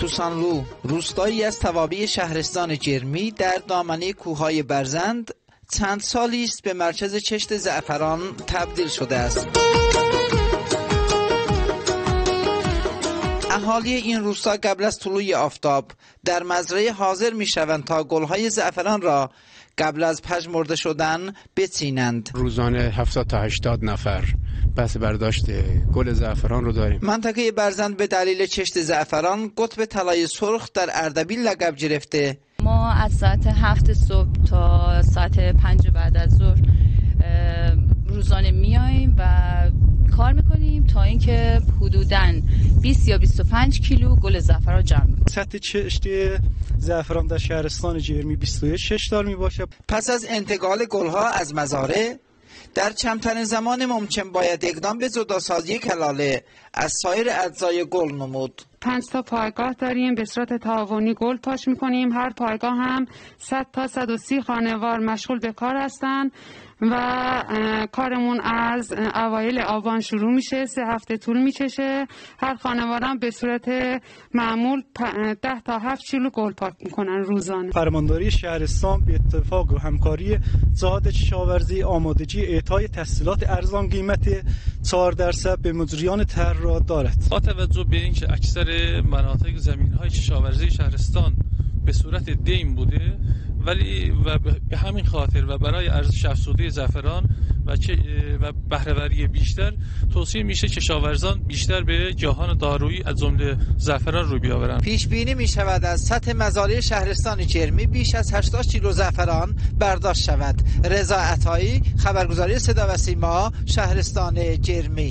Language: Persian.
روسانلو روستایی از توابع شهرستان جرمی در دامنه کوههای برزند چند سالی است به مرکز چشت زعفران تبدیل شده است. اهالی این روستا قبل از طلوع آفتاب در مزرعه حاضر می شوند تا گلهای زعفران را قبل از پژمرده شدن بچینند. روزانه 70 تا 80 نفر بس برداشت گل زعفران رو داریم. منطقه برزند به دلیل چشت زعفران قطب طلای سرخ در اردبیل لقب گرفته. ما از ساعت هفت صبح تا ساعت پنج بعد از ظهر روزانه میاییم و کار می‌کنیم تا اینکه حدودا 20 یا 25 کیلو گل زعفران جمع می‌کنیم. سطح چشت زعفران در شهرستان جرمی 21 هکتار می باشه پس از انتقال گلها از مزارع در کمترین زمان ممکن باید اقدام به جداسازی کلاله از سایر اجزای گل نمود. پنج تا پایگاه داریم به صورت تعاونی گل پاش می‌کنیم. هر پایگاه هم 100 تا 130 خانوار مشغول به کار هستند. و کارمون از اوایل آبان شروع میشه. سه هفته طول می‌کشه. هر خانوارم به صورت معمول ده تا هفت کیلو گل پاک می‌کنن روزانه. فرمانداری شهرستان به اتفاق و همکاری زاد کشاورزی آمادگی اعطای تحصیلات ارزان قیمت 4 درصد به مجریان تر را دارد. با توجه به اینکه اکثر مناطق زمین های کشاورزی شهرستان به صورت دیم بوده ولی و به همین خاطر و برای ارزش افزوده زعفران و و بهرهوری بیشتر توصیه میشه کشاورزان بیشتر به جهان دارویی از جمله زعفران رو بیاورند. پیش بینی می شود از سطح مزارع شهرستان جرمی بیش از 80 کیلو زعفران برداشت شود. رضا عطایی خبرگزاری صدا و سیما شهرستان جرمی.